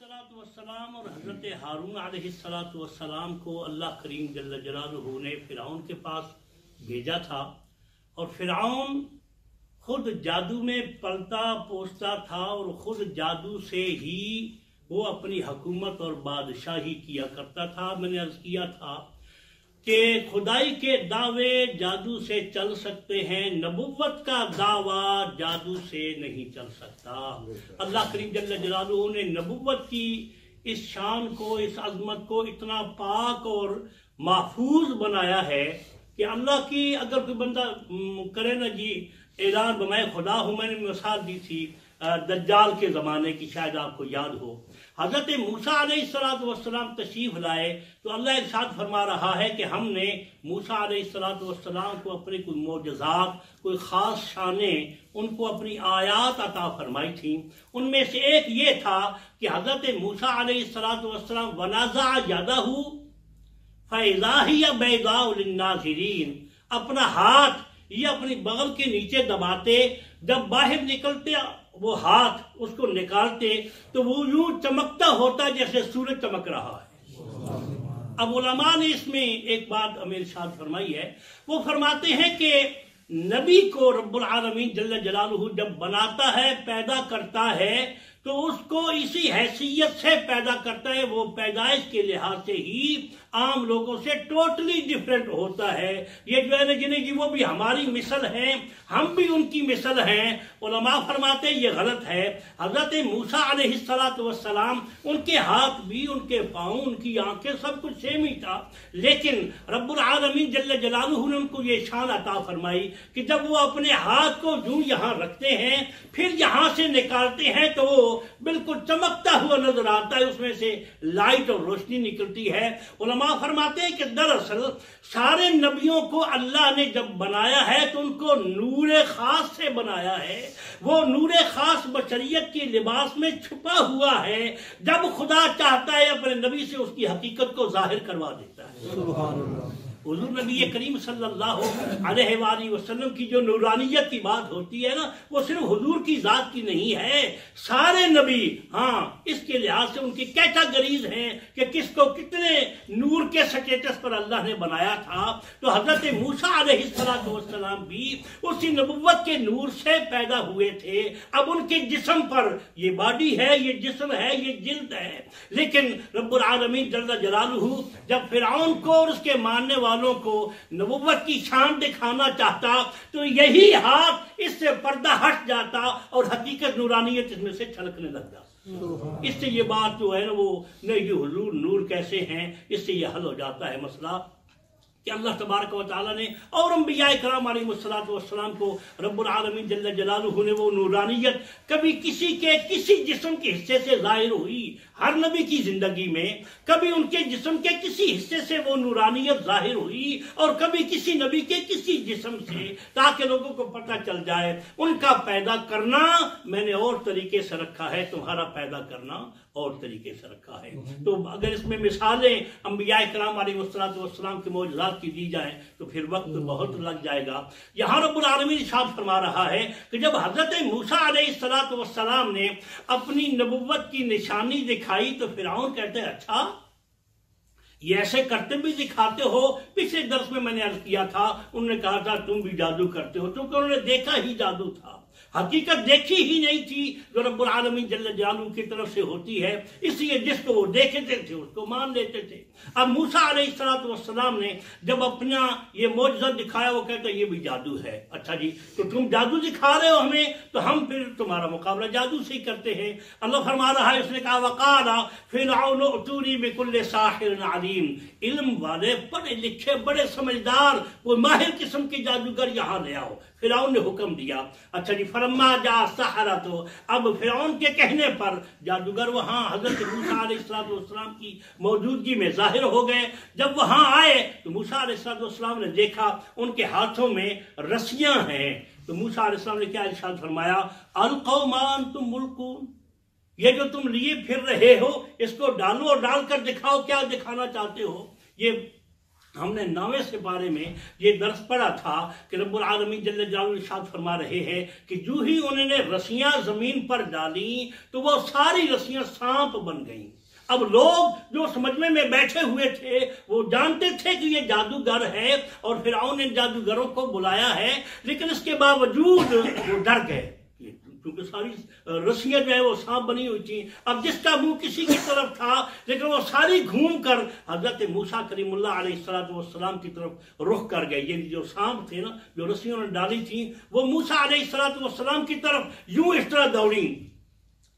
الصلاۃ والسلام اور حضرت ہارون علیہ الصلاۃ والسلام کو اللہ کریم جل جلالہ نے فرعون کے پاس بھیجا تھا اور فرعون خود جادو میں پلتا پوستا تھا اور خود جادو سے ہی وہ اپنی حکومت اور بادشاہی کیا کرتا تھا میں نے عرض کیا تھا کہ خدائی کے دعوے جادو سے چل سکتے ہیں، نبوت کا دعویٰ جادو سے نہیں چل سکتا۔ اللہ کریم جل جلالہ نے نبوت کی اس شان کو، اس عظمت کو اتنا پاک اور محفوظ بنایا ہے کہ اللہ کی اگر کوئی بندہ کرے نا جی اعلان بمائے، خدا ہوں، میں نے مثال دی تھی دجال کے زمانے کی، شاید آپ کو یاد ہو۔ حضرت موسیٰ علیہ السلام والسلام تشریف لائے تو اللہ ارشاد فرما رہا ہے کہ ہم نے موسیٰ علیہ السلام والسلام کو اپنے کوئی معجزات، کوئی خاص شانیں ان کو اپنی آیات عطا فرمائی تھیں۔ ان میں سے ایک یہ تھا کہ حضرت موسیٰ علیہ السلام والسلام ونازع یادہ فَإِذَا بَيْضَاءُ لِلنَّاظِرِينَ۔ اپنا ہاتھ یہ اپنی بغل کے نیچے دباتے، جب باہر نکلتے وہ ہاتھ اس کو نکالتے تو وہ یوں چمکتا ہوتا جیسے سورج چمک رہا ہے۔ اب علماء نے اس میں ایک بات امیر شاد فرمائی ہے۔ وہ فرماتے ہیں کہ نبی کو رب العالمین جل جلالہ جب بناتا ہے، پیدا کرتا ہے، تو اس کو اسی حیثیت سے پیدا کرتا ہے، وہ پیدائش کے لحاظ سے ہی عام لوگوں سے ٹوٹلی ڈیفرنٹ ہوتا ہے۔ یہ جو ہے نا جنہیں جی وہ بھی ہماری مثل ہیں، ہم بھی ان کی مثل ہیں۔ علماء فرماتے ہیں یہ غلط ہے۔ حضرت موسیٰ علیہ السلام ان کے ہاتھ بھی، ان کے پاؤں، ان کی آنکھیں سب کچھ سیم ہی تھا۔ لیکن رب العالمین جل جلالہ نے ان کو یہ شان عطا فرمائی کہ جب وہ اپنے ہاتھ کو یوں یہاں رکھتے ہیں، پھر یہاں سے نکالتے ہیں تو وہ بالکل چمکتا ہوا نظر آتا ہے۔ اس میں سے لائٹ اور روشنی نکلتی ہے۔ علماء فرماتے ہیں کہ دراصل سارے نبیوں کو اللہ نے جب بنایا ہے تو ان کو نور خاص سے بنایا ہے۔ وہ نور خاص بشریت کے لباس میں چھپا ہوا ہے۔ جب خدا چاہتا ہے اپنے نبی سے اس کی حقیقت کو ظاہر کروا دیتا ہے۔ سبحان اللہ۔ حضور نبی کریم صلی اللہ علیہ وآلہ وسلم کی جو نورانیت کی بات ہوتی ہے نا، وہ صرف حضور کی ذات کی نہیں ہے۔ سارے نبی ہاں اس کے لحاظ سے ان کی کیٹاگریز ہیں کہ کس کو کتنے نور کے سٹیٹس پر اللہ نے بنایا تھا۔ تو حضرت موسیٰ علیہ السلام بھی اسی نبوت کے نور سے پیدا ہوئے تھے۔ اب ان کے جسم پر یہ باڈی ہے، یہ جسم ہے، یہ جلد ہے۔ لیکن رب العالمین جل جلالہ جب فرعون کو اور اس کے ماننے والے والوں کو نبوت کی شان دکھانا چاہتا تو یہی ہاتھ اس سے پردہ ہٹ جاتا اور حقیقت نورانیت اس میں سے چھلکنے لگ جاتا۔ اس سے یہ بات جو ہے نا وہ نہیں حضور نور کیسے ہیں؟ اس سے یہ حل ہو جاتا ہے مسئلہ۔ کہ اللہ تبارک و تعالیٰ نے اور انبیاء کرام علیہ والسلام کو رب العالمین جل جلالہ نے وہ نورانیت کبھی کسی کے کسی جسم کے حصے سے ظاہر ہوئی ہر نبی کی زندگی میں، کبھی ان کے جسم کے کسی حصے سے وہ نورانیت ظاہر ہوئی اور کبھی کسی نبی کے کسی جسم سے تاکہ لوگوں کو پتہ چل جائے، ان کا پیدا کرنا میں نے اور طریقے سے رکھا ہے، تمہارا پیدا کرنا اور طریقے سے رکھا ہے۔ تو اگر اس میں مثالیں انبیاء کرام علیہ والسلام کے موجزات کی دی جائیں تو پھر وقت بہت لگ جائے گا۔ یہاں رب العالمین شاد فرما رہا ہے کہ جب حضرت موسیٰ علیہ السلام نے اپنی نبوت کی نشانی دکھائی تو فرعون کہتے ہیں اچھا یہ ایسے کرتے بھی دکھاتے ہو پچھلے درس میں میں نے عرض کیا تھا انہوں نے کہا تھا تم بھی جادو کرتے ہو کیونکہ انہوں نے دیکھا ہی جادو تھا۔ حقیقت دیکھی ہی نہیں تھی جو رب العالمین جل جلالہ کی طرف سے ہوتی ہے۔ اس لیے جس کو وہ دیکھتے تھے، اس کو مان لیتے تھے۔ اب موسیٰ علیہ السلام نے جب اپنا یہ موجزہ دکھایا، وہ کہتا یہ بھی جادو ہے۔ اچھا جی تو تم جادو دکھا رہے ہو ہمیں، تو ہم پھر تمہارا مقابلہ جادو سے ہی کرتے ہیں۔ اللہ فرما رہا ہے اس نے کہا، وقالا فرعون اتونی بکل ساحر علیم۔ علم والے بڑے لکھے، بڑے سمجھدار وہ ماہر قسم کے جادوگر یہاں لے آؤ۔ فرعون نے حکم دیا۔ اچھا جی فرما جا سہارا تو۔ اب فرعون کے کہنے پر جادوگر وہاں حضرت موسیٰ علیہ السلام کی موجودگی میں ظاہر ہو گئے۔ جب وہاں آئے تو موسیٰ علیہ السلام نے دیکھا ان کے ہاتھوں میں رسیاں ہیں۔ تو موسیٰ علیہ السلام نے کیا ارشاد فرمایا؟ القومان تم ملکون۔ یہ جو تم لیے پھر رہے ہو، اس کو ڈالو اور ڈال کر دکھاؤ، کیا دکھانا چاہتے ہو؟ یہ ہم نے نوے سپارے میں یہ درس پڑھا تھا کہ رب العالمین جل جلالہ ارشاد فرما رہے ہیں کہ جو ہی انہوں نے رسیاں زمین پر ڈالی تو وہ ساری رسیاں سانپ بن گئیں۔ اب لوگ جو سمجھنے میں بیٹھے ہوئے تھے، وہ جانتے تھے کہ یہ جادوگر ہے اور فرعون نے جادوگروں کو بلایا ہے، لیکن اس کے باوجود وہ ڈر گئے۔ کیونکہ ساری رسیاں جو ہے وہ سانپ بنی ہوئی تھیں۔ اب جس کا منہ کسی کی طرف تھا، لیکن وہ ساری گھوم کر حضرت موسیٰ کریم اللہ علیہ السلام کی طرف رخ کر گئے۔ یہ جو سانپ تھے نا، جو رسیوں نے ڈالی تھیں، وہ موسیٰ علیہ السلام کی طرف یوں اس طرح دوڑیں۔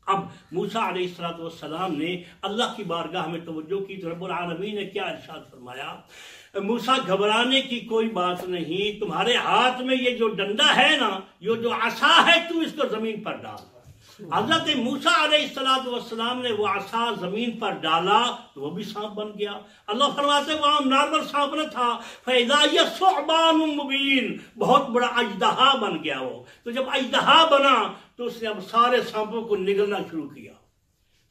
اب موسیٰ علیہ السلام نے اللہ کی بارگاہ میں توجہ کی تو رب العالمین نے کیا ارشاد فرمایا؟ موسیٰ گھبرانے کی کوئی بات نہیں، تمہارے ہاتھ میں یہ جو ڈنڈا ہے نا، یہ جو عصا ہے، تو اس کو زمین پر ڈال۔ حضرت موسیٰ علیہ السلام نے وہ عصا زمین پر ڈالا، تو وہ بھی سانپ بن گیا۔ اللہ فرماتے، وہاں نارمل سانپ نہ تھا۔ فَإِذَا يَسُعْبَانٌ مُبِينٌ، بہت بڑا اجدہا بن گیا وہ۔ تو جب اجدہا بنا، تو اس نے اب سارے سانپوں کو نگلنا شروع کیا۔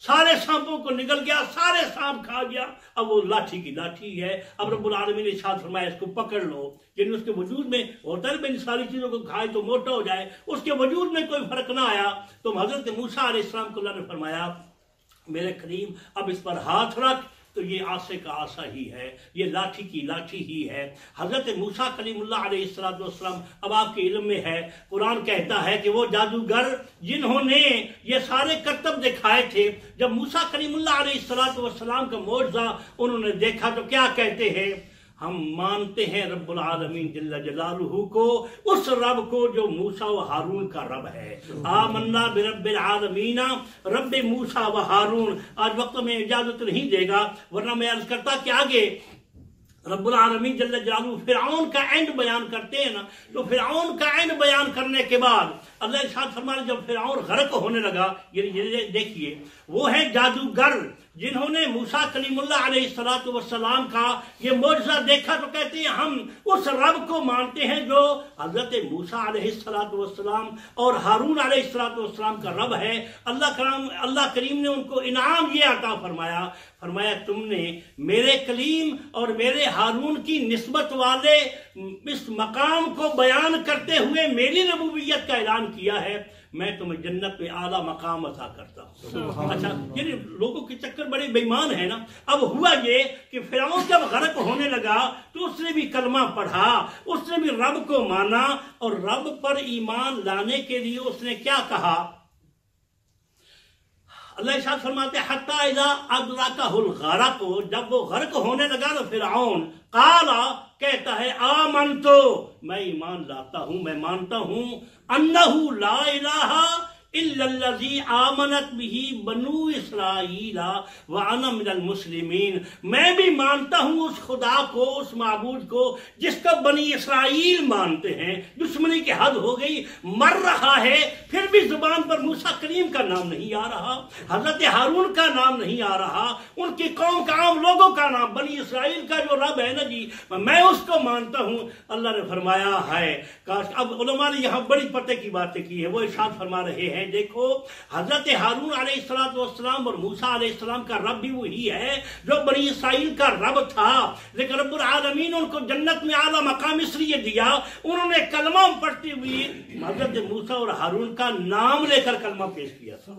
سارے سانپوں کو نگل گیا، سارے سانپ کھا گیا۔ اب وہ لاٹھی کی لاٹھی ہے۔ اب رب العالمین نے شاد فرمایا، اس کو پکڑ لو۔ یعنی اس کے وجود میں ہوتا ہے میں ساری چیزوں کو کھائے تو موٹا ہو جائے۔ اس کے وجود میں کوئی فرق نہ آیا۔ تو حضرت موسیٰ علیہ السلام کو اللہ نے فرمایا، میرے کریم، اب اس پر ہاتھ رکھ۔ تو یہ آسے کا آسا ہی ہے، یہ لاٹھی کی لاٹھی ہی ہے۔ حضرت موسیٰ کلیم اللہ علیہ السلام اب آپ کے علم میں ہے۔ قرآن کہتا ہے کہ وہ جادوگر جنہوں نے یہ سارے کرتب دکھائے تھے، جب موسیٰ کلیم اللہ علیہ السلام کا معجزہ انہوں نے دیکھا تو کیا کہتے ہیں؟ ہم مانتے ہیں رب العالمین جل جلالہ کو، اس رب کو جو موسیٰ و ہارون کا رب ہے۔ آمنا برب العالمین، رب موسیٰ و ہارون۔ آج وقت میں اجازت نہیں دے گا، ورنہ میں عرض کرتا کہ آگے رب العالمین جل جلالہ فرعون کا اینڈ بیان کرتے ہیں نا۔ تو فرعون کا اینڈ بیان کرنے کے بعد اللہ ارشاد فرمانے جب فرعون غرق ہونے لگا یعنی یہ دیکھیے، وہ ہے جادوگر۔ جنہوں نے موسیٰ کلیم اللہ علیہ السلام کا یہ معجزہ دیکھا تو کہتے ہیں ہم اس رب کو مانتے ہیں جو حضرت موسیٰ علیہ السلام اور ہارون علیہ السلام کا رب ہے۔ اللہ کرام، اللہ کریم نے ان کو انعام یہ عطا فرمایا فرمایا تم نے میرے کلیم اور میرے ہارون کی نسبت والے اس مقام کو بیان کرتے ہوئے میری ربوبیت کا اعلان کیا ہے۔ میں تمہیں جنت میں اعلیٰ مقام عطا کرتا ہوں۔ اچھا یعنی لوگوں کے چکر بڑے بیمان ہیں نا۔ اب ہوا یہ کہ فرعون جب غرق ہونے لگا تو اس نے بھی کلمہ پڑھا اس نے بھی رب کو مانا اور رب پر ایمان لانے کے لیے اس نے کیا کہا؟ اللہ شاہ فرماتے حتی اذا ادراکہ الغرق، جب وہ غرق ہونے لگا تو فرعون قالا کہتا ہے، آمنتو، میں ایمان لاتا ہوں، میں مانتا ہوں، انہو لا الہ آمنت بھی بنو اسرائیل وانا من المسلمین میں بھی مانتا ہوں اس خدا کو اس معبود کو جس کا بنی اسرائیل مانتے ہیں دشمنی کی حد ہو گئی مر رہا ہے پھر بھی زبان پر موسیٰ کریم کا نام نہیں آ رہا حضرت ہارون کا نام نہیں آ رہا ان کی قوم کا عام لوگوں کا نام بنی اسرائیل کا جو رب ہے نا جی میں اس کو مانتا ہوں اللہ نے فرمایا ہے اب علماء نے یہاں بڑی پتے کی باتیں کی ہے وہ ارشاد فرما رہے ہیں ہیں۔ دیکھو، حضرت حارون علیہ السلام اور موسیٰ علیہ السلام کا رب بھی وہی ہے جو بنی اسرائیل کا رب تھا۔ لیکن رب العالمین ان کو جنت میں اعلیٰ مقام اس لیے دیا، انہوں نے کلمہ پڑھتی ہوئی حضرت موسیٰ اور حارون کا نام لے کر کلمہ پیش کیا تھا۔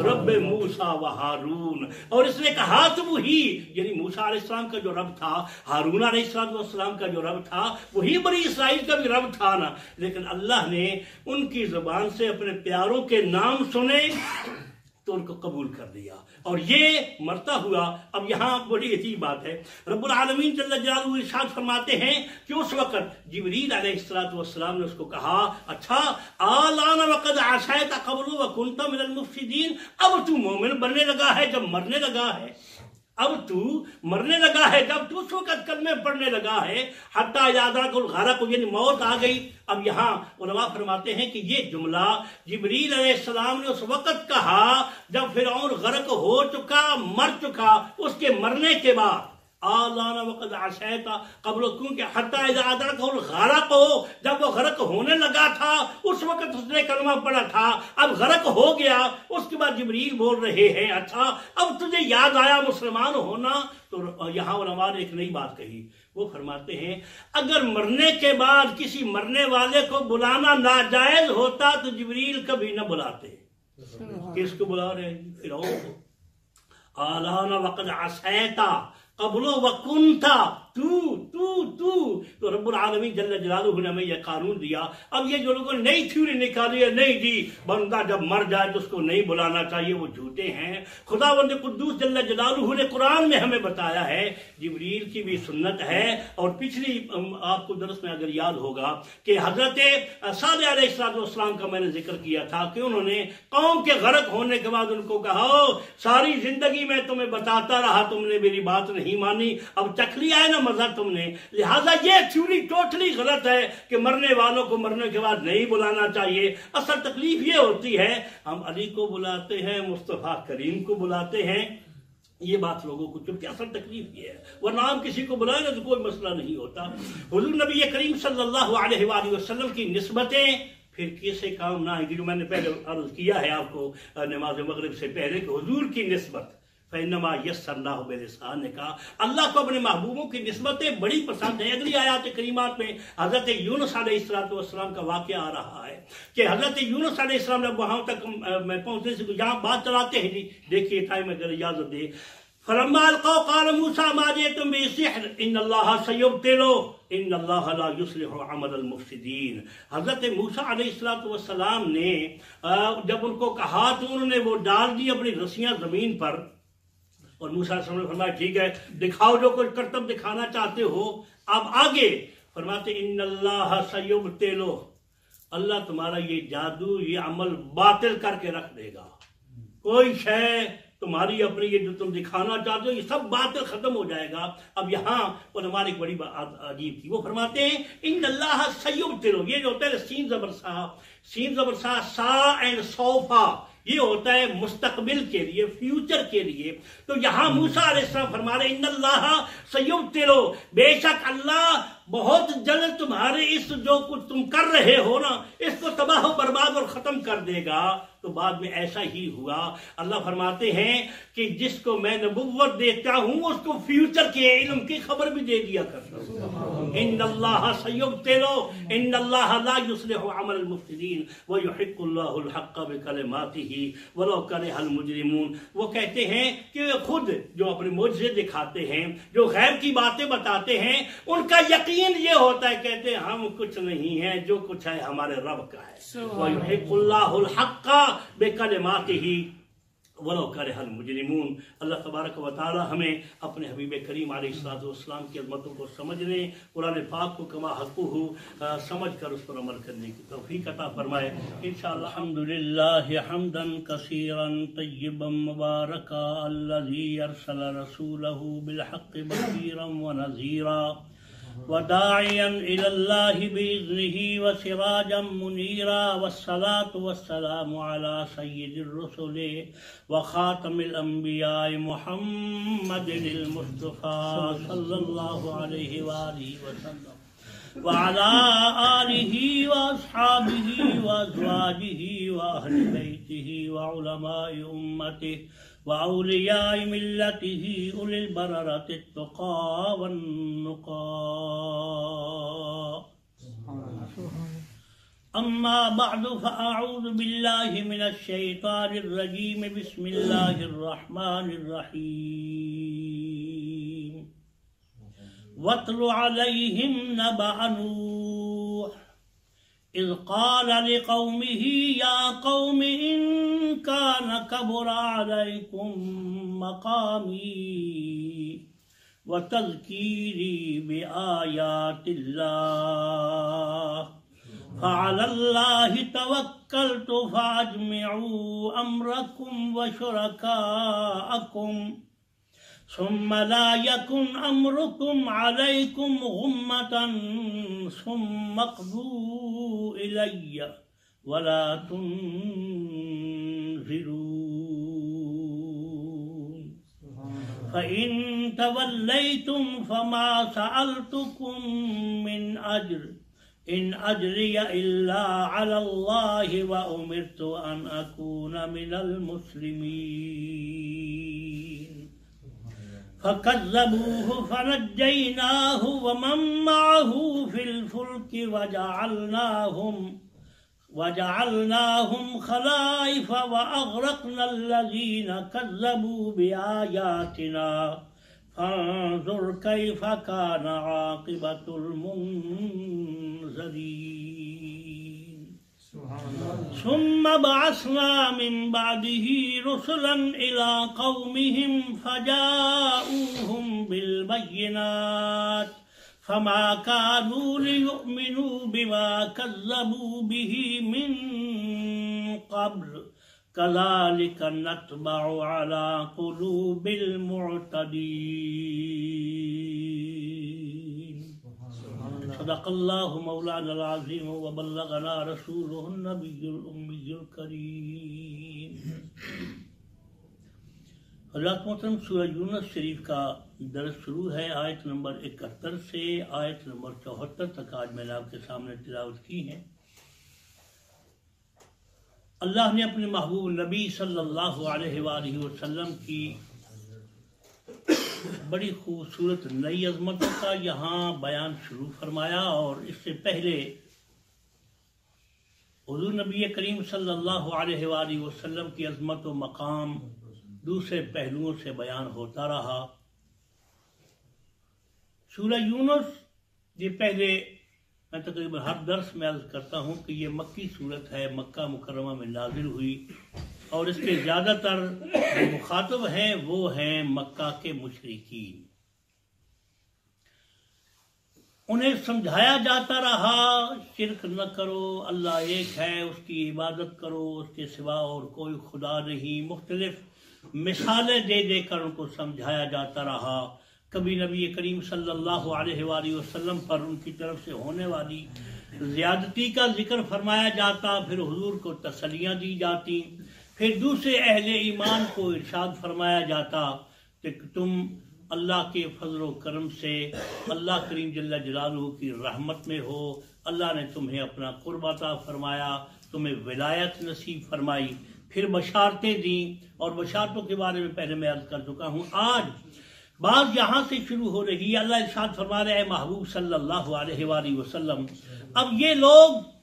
رب موسیٰ و حارون اور اس نے کہا تو وہی یعنی موسیٰ علیہ السلام کا جو رب تھا حارون علیہ السلام کا جو رب تھا، وہی بنی اسرائیل کا بھی رب تھا نا۔ لیکن اللہ نے ان کی زبان سے اپنے پیاروں کے نام سنے تو ان کو قبول کر دیا۔ اور یہ مرتا ہوا، اب یہاں بڑی عجیب بات ہے۔ رب العالمین جل جلالہ ارشاد فرماتے ہیں کہ اس وقت جبریل علیہ السلام نے اس کو کہا اچھا آلان وقد عشایت قبل وکنت من المفسدین۔ اب تو مومن بننے لگا ہے، جب مرنے لگا ہے۔ اب تو مرنے لگا ہے، جب تو اس وقت کلمے پڑھنے لگا ہے، حتیٰ یادہ کو غرق کو یعنی موت آ گئی۔ اب یہاں علماء فرماتے ہیں کہ یہ جملہ جبریل علیہ السلام نے اس وقت کہا جب فرعون غرق ہو چکا، مر چکا، اس کے مرنے کے بعد۔ آلانا وقت عشیتا قبل کیونکہ حتی اذا ادرک غرق ہو جب وہ غرق ہونے لگا تھا اس وقت اس نے کلمہ پڑا تھا۔ اب غرق ہو گیا اس کے بعد جبریل بول رہے ہیں اچھا اب تجھے یاد آیا مسلمان ہونا؟ تو یہاں علماء نے ایک نئی بات کہی۔ وہ فرماتے ہیں اگر مرنے کے بعد کسی مرنے والے کو بلانا ناجائز ہوتا تو جبریل کبھی نہ بلاتے۔ کس کو بلا رہے ہیں؟ آلانا وقد عصیتا قبل وکن تھا تو تو تو۔ تو رب العالمین جل جلالہ نے ہمیں یہ قانون دیا۔ اب یہ جو لوگوں نے نئی تھیوری نکالی ہے، نہیں جی بندہ جب مر جائے تو اس کو نہیں بلانا چاہیے، وہ جھوٹے ہیں۔ خدا بند قدوس جل جلالہ نے قرآن میں ہمیں بتایا ہے، جبریل کی بھی سنت ہے۔ اور پچھلی آپ کو درس میں اگر یاد ہوگا کہ حضرت صالح علیہ السلام والسلام کا میں نے ذکر کیا تھا کہ انہوں نے قوم کے غرق ہونے کے بعد ان کو کہا ساری زندگی میں تمہیں بتاتا رہا، تم نے میری بات نہیں نہیں مانی۔ اب چکھ لیا ہے نا مزہ تم نے۔ لہٰذا یہ تھیوری ٹوٹلی غلط ہے کہ مرنے والوں کو مرنے کے بعد نہیں بلانا چاہیے۔ اصل تکلیف یہ ہوتی ہے، ہم علی کو بلاتے ہیں، مصطفیٰ کریم کو بلاتے ہیں۔ یہ بات لوگوں کو، چونکہ اصل تکلیف یہ ہے۔ ورنہ ہم کسی کو بلائیں گے تو کوئی مسئلہ نہیں ہوتا۔ حضور نبی کریم صلی اللہ علیہ وآلہ وسلم کی نسبتیں پھر کیسے کام نہ آئیں گی جو میں نے پہلے عرض کیا ہے آپ کو نماز مغرب سے پہلے کہ حضور کی نسبت۔ فینما یس اللہ بلسان نے کہا اللہ کو اپنے محبوبوں کی نسبتیں بڑی پسند ہیں۔ اگلی آیات کریمات میں حضرت یونس علیہ السلام والسلام کا واقعہ آ رہا ہے کہ حضرت یونس علیہ السلام جب وہاں تک میں پہنچنے سے جہاں بات چلاتے ہیں۔ جی دیکھیے ٹائم اگر اجازت دے۔ فلما القوا قال موسى ما جئتم بسحر ان الله سيبطل ان الله لا يصلح عمل المفسدين۔ حضرت موسی علیہ الصلوۃ والسلام نے جب ان کو کہا تو انہوں نے وہ ڈال دی اپنی رسیاں زمین پر۔ اور موسیٰ علیہ السلام نے فرمایا، ٹھیک ہے، دکھاؤ جو کچھ کرتب دکھانا چاہتے ہو، اب آگے فرماتے ان اللہ سیب تیلو اللہ تمہارا یہ جادو، یہ عمل باطل کر کے رکھ دے گا۔ کوئی شے تمہاری اپنی، یہ جو تم دکھانا چاہتے ہو، یہ سب باطل ختم ہو جائے گا۔ اب یہاں وہ ہماری ایک بڑی بات عجیب تھی۔ وہ فرماتے ہیں، ان اللہ سیب تیلو یہ جو ہوتا ہے سین زبر سا سین زبر سا سا اینڈ صوفہ یہ ہوتا ہے مستقبل کے لیے فیوچر کے لیے۔ تو یہاں موسا علیہ السلام فرما رہے ان اللہ سیب تیرو بے شک اللہ بہت جلد تمہارے اس جو کچھ تم کر رہے ہو نا، اس کو تباہ و برباد اور ختم کر دے گا۔ تو بعد میں ایسا ہی ہوا۔ اللہ فرماتے ہیں کہ جس کو میں نبوت دیتا ہوں اس کو فیوچر کے علم کی خبر بھی دے دیا کرتا ہوں۔ ان اللہ سیب تیرو ان اللہ لا يصلح عمل المفسدین ويحق اللہ الحق ولو کرہ المجرمون۔ وہ کہتے ہیں کہ خود جو اپنے معجزے دکھاتے ہیں جو غیب کی باتیں بتاتے ہیں ان کا یقین یہ ہوتا ہے کہتے ہیں ہم کچھ نہیں ہیں جو کچھ ہے ہمارے رب کا ہے۔ وَيُحِقُ اللَّهُ الْحَقَّ بِكَلِمَاتِهِ ولو کرے حل مجرمون اللہ تبارک و تعالی ہمیں اپنے حبیب کریم علیہ السلام والسلام کی عظمتوں کو سمجھنے، قرآن پاک کو کما حق ہو سمجھ کر اس پر عمل کرنے کی توفیق عطا فرمائے۔ انشاءاللہ الحمدللہ حمدا کثیرا طیبا مبارکا الذي ارسل رسوله بالحق بشیرا ونذیرا وداعيا إلى الله بإذنه وسراجا منيرا، والصلاة والسلام على سيد الرسل وخاتم الأنبياء محمد المصطفى صلى الله عليه وآله وسلم. وعلى آله وأصحابه وأزواجه وأهل بيته وعلماء أمته وأولياء ملته أولي البررة التقى والنقى. أما بعد فأعوذ بالله من الشيطان الرجيم. بسم الله الرحمن الرحيم. واتل عليهم نبأ نوح إذ قال لقومه يا قوم إن كان كبر عليكم مقامي وتذكيري بآيات الله. فعلى الله توكلت فاجمعوا أمركم وشركاءكم. ثم لا يكن أمركم عليكم غمة ثم اقضوا إلي ولا تنذرون. فإن توليتم فما سألتكم من أجر. إن أجري إلا على الله وأمرت أن أكون من المسلمين. فكذبوه فنجيناه ومن معه في الفلك وجعلناهم وجعلناهم خلائف وأغرقنا الذين كذبوا بآياتنا. فانظر كيف كان عاقبة المنذرين. ثم بعثنا من بعده رسلا إلى قومهم فجاءوهم بالبينات فما كانوا ليؤمنوا بما كذبوا به من قبل. كذلك نتبع على قلوب المعتدين. صدق الله مولانا العظيم وبلغنا رسوله النبي الأمي الكريم حضرات محترم، سورہ یونس شریف کا درس شروع ہے، آیت نمبر اکہتر سے آیت نمبر چوہتر تک آج میں نے آپ کے سامنے تلاوت کی ہے۔ اللہ نے اپنے محبوب نبی صلی اللہ علیہ وآلہ وسلم کی بڑی خوبصورت نئی عظمتوں کا یہاں بیان شروع فرمایا اور اس سے پہلے حضور نبی کریم صلی اللہ علیہ وآلہ وسلم کی عظمت و مقام دوسرے پہلوؤں سے بیان ہوتا رہا۔ سورہ یونس، یہ پہلے میں تقریباً ہر درس میں عرض کرتا ہوں کہ یہ مکی صورت ہے، مکہ مکرمہ میں نازل ہوئی۔ اور اس کے زیادہ تر مخاطب ہیں وہ ہیں مکہ کے مشرقین انہیں سمجھایا جاتا رہا، شرک نہ کرو، اللہ ایک ہے، اس کی عبادت کرو، اس کے سوا اور کوئی خدا نہیں۔ مختلف مثالیں دے دے کر ان کو سمجھایا جاتا رہا۔ کبھی نبی کریم صلی اللہ علیہ وآلہ وسلم پر ان کی طرف سے ہونے والی زیادتی کا ذکر فرمایا جاتا، پھر حضور کو تسلیاں دی جاتی۔ پھر دوسرے اہل ایمان کو ارشاد فرمایا جاتا کہ تم اللہ کے فضل و کرم سے اللہ کریم جل جلالہ کی رحمت میں ہو۔ اللہ نے تمہیں اپنا قربتا فرمایا، تمہیں ولایت نصیب فرمائی۔ پھر بشارتیں دیں۔ اور بشارتوں کے بارے میں پہلے میں عرض کر چکا ہوں، آج بعض یہاں سے شروع ہو رہی ہے۔ اللہ ارشاد فرما رہے ہیں محبوب صلی اللہ علیہ وآلہ وسلم، اب یہ لوگ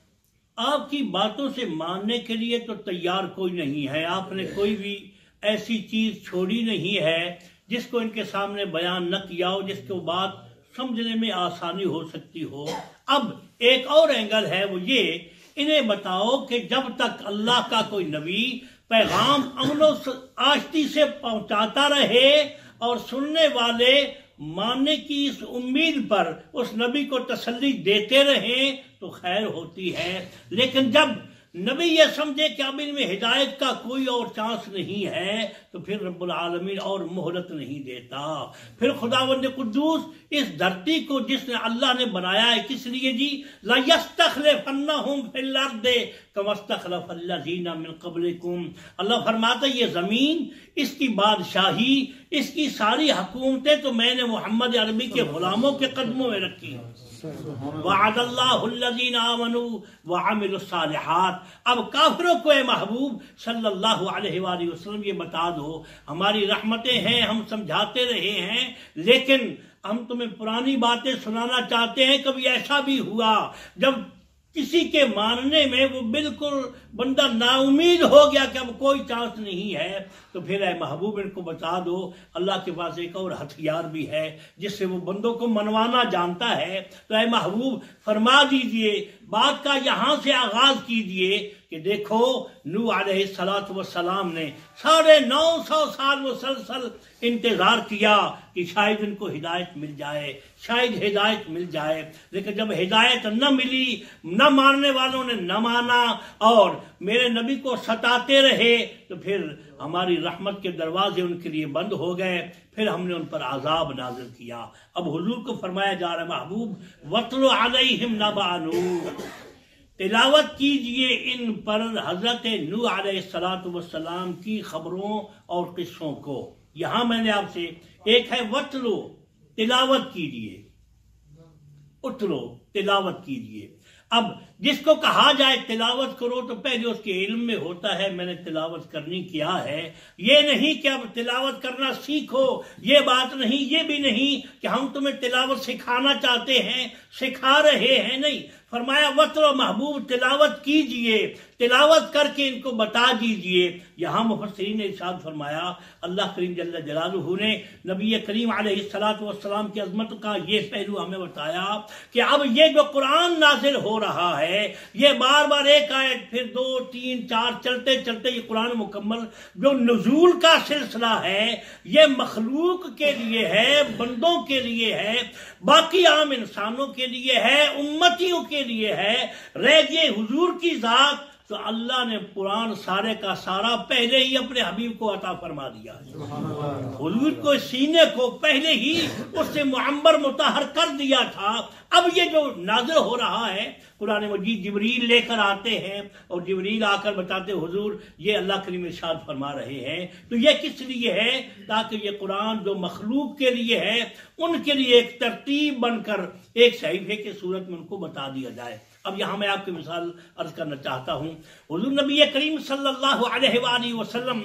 آپ کی باتوں سے ماننے کے لیے تو تیار کوئی نہیں ہے۔ آپ نے کوئی بھی ایسی چیز چھوڑی نہیں ہے جس کو ان کے سامنے بیان نہ کیا ہو، جس کو بات سمجھنے میں آسانی ہو سکتی ہو۔ اب ایک اور اینگل ہے وہ یہ، انہیں بتاؤ کہ جب تک اللہ کا کوئی نبی پیغام امن و آشتی سے پہنچاتا رہے اور سننے والے ماننے کی اس امید پر اس نبی کو تسلی دیتے رہیں تو خیر ہوتی ہے۔ لیکن جب نبی یہ سمجھے کہ اب ان میں ہدایت کا کوئی اور چانس نہیں ہے، تو پھر رب العالمین اور مہلت نہیں دیتا۔ پھر خدا وند قدوس اس دھرتی کو جس نے اللہ نے بنایا ہے کس لیے جی؟ لَيَسْتَخْلِفَنَّهُمْ فِي الْأَرْضِ كَمَسْتَخْلَفَ الَّذِينَ مِن قَبْلِكُمْ اللہ فرماتا ہے، یہ زمین، اس کی بادشاہی، اس کی ساری حکومتیں تو میں نے محمد عربی کے غلاموں کے قدموں میں رکھی۔ وعد اللہ الذین آمنوا وعملوا الصالحات۔ اب کافروں کو اے محبوب صلی اللہ علیہ وآلہ وسلم، یہ بتا دو، ہماری رحمتیں ہیں، ہم سمجھاتے رہے ہیں، لیکن ہم تمہیں پرانی باتیں سنانا چاہتے ہیں، کبھی ایسا بھی ہوا جب کسی کے ماننے میں وہ بالکل بندہ نا امید ہو گیا کہ اب کوئی چانس نہیں ہے، تو پھر اے محبوب، ان کو بتا دو، اللہ کے پاس ایک اور ہتھیار بھی ہے جس سے وہ بندوں کو منوانا جانتا ہے۔ تو اے محبوب، فرما دیجیے بات کا یہاں سے آغاز کیجیے کہ دیکھو نو علیہ السلام والسلام نے ساڑھے نو سو سال مسلسل انتظار کیا کہ شاید ان کو ہدایت مل جائے، شاید ہدایت مل جائے۔ لیکن جب ہدایت نہ ملی، نہ ماننے والوں نے نہ مانا اور میرے نبی کو ستاتے رہے تو پھر ہماری رحمت کے دروازے ان کے لیے بند ہو گئے۔ پھر ہم نے ان پر عذاب نازل کیا۔ اب حضور کو فرمایا جا رہا ہے، محبوب وطلو علیہم نبانو تلاوت کیجیے ان پر حضرت نو علیہ السلام والسلام کی خبروں اور قصوں کو۔ یہاں میں نے آپ سے ایک ہے وطلو تلاوت کیجیے۔ اتلو تلاوت کیجیے۔ اب جس کو کہا جائے تلاوت کرو تو پہلے اس کے علم میں ہوتا ہے، میں نے تلاوت کرنی کیا ہے۔ یہ نہیں کہ اب تلاوت کرنا سیکھو، یہ بات نہیں، یہ بھی نہیں کہ ہم تمہیں تلاوت سکھانا چاہتے ہیں، سکھا رہے ہیں، نہیں۔ فرمایا وطر و محبوب، تلاوت کیجیے، تلاوت کر کے ان کو بتا دیجیے۔ یہاں مفسرین نے ارشاد فرمایا، اللہ کریم جل جلالہ نے نبی کریم علیہ السلام کی عظمت کا یہ پہلو ہمیں بتایا کہ اب یہ جو قرآن نازل ہو رہا ہے یہ بار بار ایک آیت، پھر دو، تین، چار، چلتے چلتے یہ قرآن مکمل جو نزول کا سلسلہ ہے، یہ مخلوق کے لیے ہے، بندوں کے لیے ہے، باقی عام انسانوں کے لیے ہے، امتیوں کے لیے ہے۔ رہ گئے حضور کی ذات تو اللہ نے قرآن سارے کا سارا پہلے ہی اپنے حبیب کو عطا فرما دیا حضور کو سینے کو پہلے ہی اس سے معمبر متحر کر دیا تھا۔ اب یہ جو نازل ہو رہا ہے، قرآن مجید جبریل لے کر آتے ہیں اور جبریل آ کر بتاتے حضور یہ اللہ کریم ارشاد فرما رہے ہیں۔ تو یہ کس لیے ہے؟ تاکہ یہ قرآن جو مخلوق کے لیے ہے، ان کے لیے ایک ترتیب بن کر ایک صحیفے کے صورت میں ان کو بتا دیا جائے۔ اب یہاں میں آپ کی مثال عرض کرنا چاہتا ہوں۔ حضور نبی کریم صلی اللہ علیہ وآلہ وسلم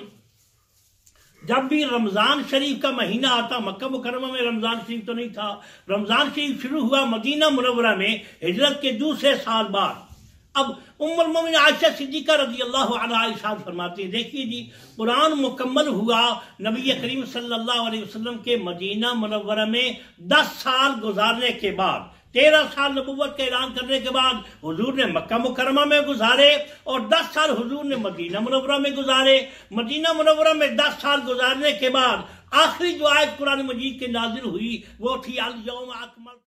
جب بھی رمضان شریف کا مہینہ آتا، مکہ مکرمہ میں رمضان شریف تو نہیں تھا، رمضان شریف شروع ہوا مدینہ منورہ میں ہجرت کے دوسرے سال بعد۔ اب ام المومن عائشہ صدیقہ رضی اللہ عنہ ارشاد فرماتے ہیں، دیکھیے جی قرآن مکمل ہوا نبی کریم صلی اللہ علیہ وسلم کے مدینہ منورہ میں دس سال گزارنے کے بعد۔ تیرہ سال نبوت کا اعلان کرنے کے بعد حضور نے مکہ مکرمہ میں گزارے اور دس سال حضور نے مدینہ منورہ میں گزارے۔ مدینہ منورہ میں دس سال گزارنے کے بعد آخری جو آیت قرآن مجید کے نازل ہوئی وہ تھی الجوم اکمل